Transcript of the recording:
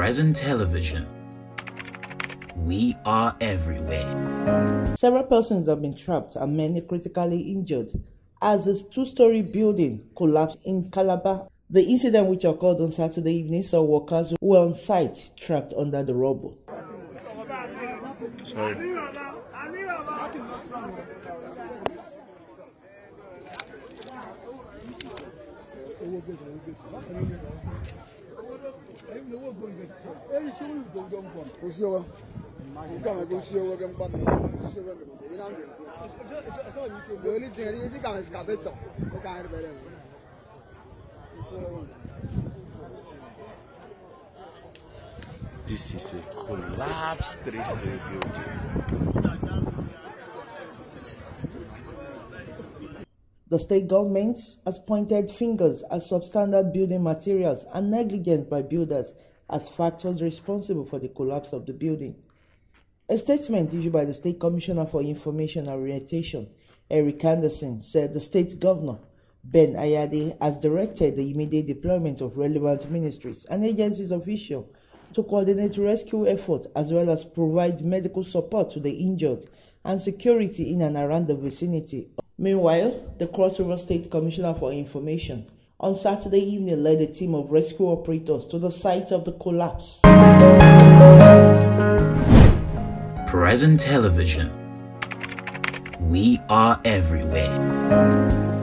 Present Television. We are everywhere. Several persons have been trapped and many critically injured as a two-story building collapsed in Calabar. The incident which occurred on Saturday evening saw workers who were on site trapped under the rubble. Sorry. This is a collapsed three-story building. The state government has pointed fingers at substandard building materials and negligence by builders as factors responsible for the collapse of the building. A statement issued by the State Commissioner for Information and Orientation, Eric Anderson, said the state governor, Ben Ayade, has directed the immediate deployment of relevant ministries and agencies officials to coordinate rescue efforts as well as provide medical support to the injured and security in and around the vicinity. Meanwhile, the Cross River State Commissioner for Information on Saturday evening led a team of rescue operators to the site of the collapse. Present Television. We are everywhere.